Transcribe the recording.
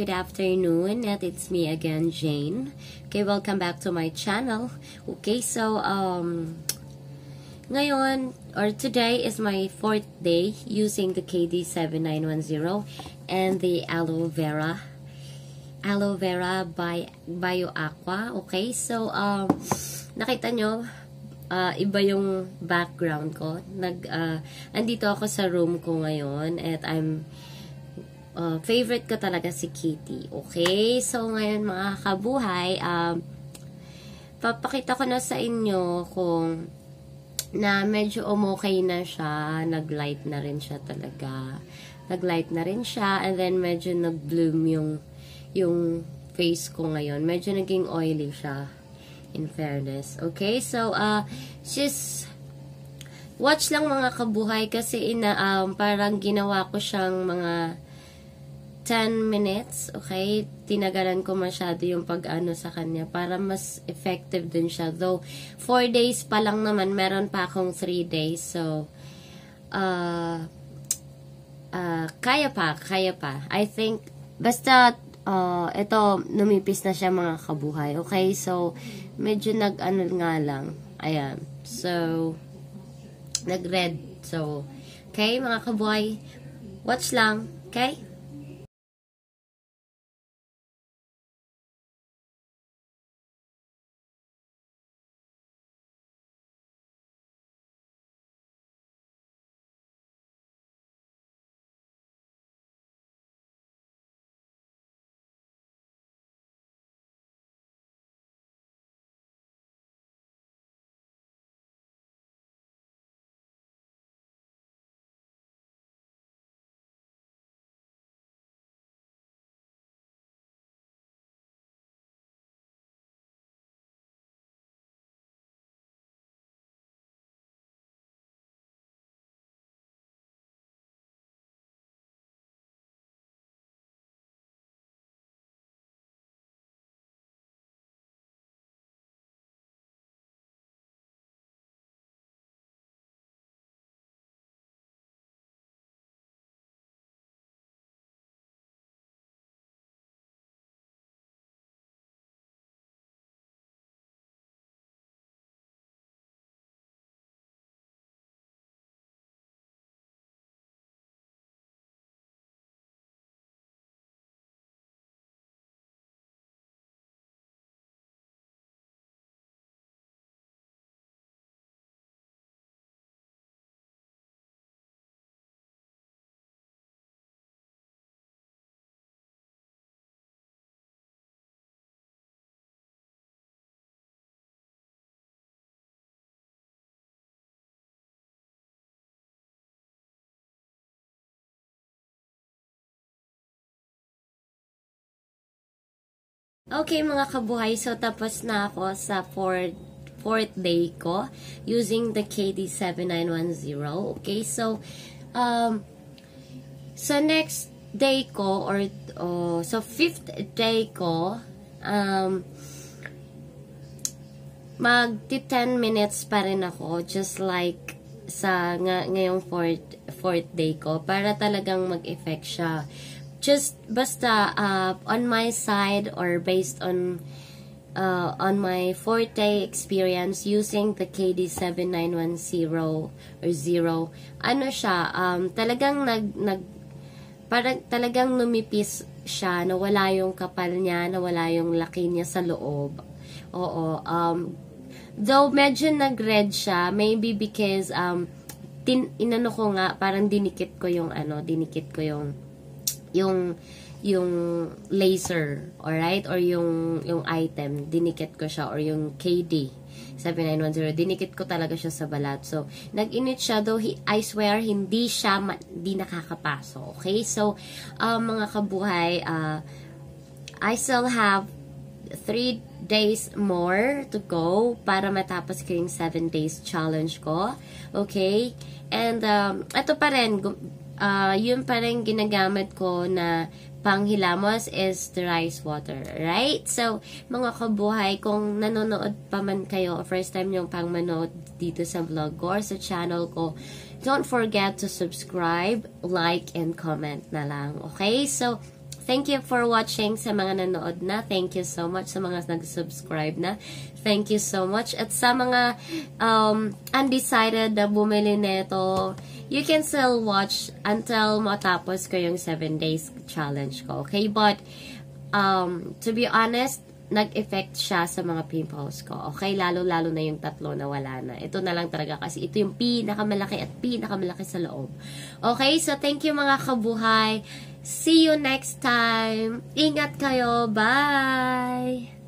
good afternoon. At it's me again, Jane. Okay, welcome back to my channel. Okay, so, um, ngayon, or today is my fourth day using the KD7910 and the aloe vera. Aloe vera by BioAqua. Okay, so, um, nakita nyo, uh, iba yung background ko. Nag, uh, andito ako sa room ko ngayon at I'm uh, favorite ko talaga si Kitty. Okay? So, ngayon mga kabuhay, um, papakita ko na sa inyo kung na medyo umokay na siya. Nag-light na rin siya talaga. Nag-light na rin siya. And then, medyo nag-bloom yung, yung face ko ngayon. Medyo naging oily siya. In fairness. Okay? So, uh, just watch lang mga kabuhay kasi ina, um, parang ginawa ko siyang mga 10 minutes, okay? Tinagalan ko masyado yung pag-ano sa kanya para mas effective din siya. Though, 4 days pa lang naman, meron pa akong 3 days. So, uh, uh, kaya pa, kaya pa. I think, basta, uh, ito, numipis na siya mga kabuhay. Okay? So, medyo nag-ano nga lang. Ayan. So, nag-red. So, okay, mga kabuhay, watch lang. Okay? Okay mga kabuhay, so tapos na ako sa fourth, fourth day ko using the KD7910. Okay, so um, sa next day ko or uh, so fifth day ko um, mag 10 minutes pa rin ako just like sa nga, ngayong fourth, fourth day ko para talagang mag-effect siya just basta uh, on my side or based on uh, on my forte experience using the KD7910 or 0 ano siya um, talagang nag, nag parang talagang numipis siya nawala yung kapal niya nawala yung laki niya sa loob. Oo um, though medyo nag-red siya maybe because um, tin, inano ko nga parang dinikit ko yung ano dinikit ko yung yung yung laser, alright? Or yung yung item, dinikit ko siya or yung KD 7910, dinikit ko talaga siya sa balat. So, nag-init siya, though he, I swear, hindi siya, di nakakapaso. Okay? So, uh, mga kabuhay, uh, I still have 3 days more to go para matapos ko yung 7 days challenge ko. Okay? And, um, ito pa rin, uh, yun pa rin ginagamit ko na panghilamos is the rice water, right? So, mga kabuhay, kung nanonood pa man kayo, first time yung pang manood dito sa vlog ko or sa channel ko, don't forget to subscribe, like, and comment na lang, okay? So, thank you for watching sa mga nanood na. Thank you so much sa mga nag-subscribe na. Thank you so much. At sa mga um, undecided na bumili nito, you can still watch until matapos ko yung 7 days challenge ko. Okay? But, um, to be honest, nag-effect siya sa mga pimples ko. Okay? Lalo-lalo na yung tatlo na wala na. Ito na lang talaga kasi ito yung pinakamalaki at pinakamalaki sa loob. Okay? So, thank you mga kabuhay. See you next time. Ingat kayo. Bye!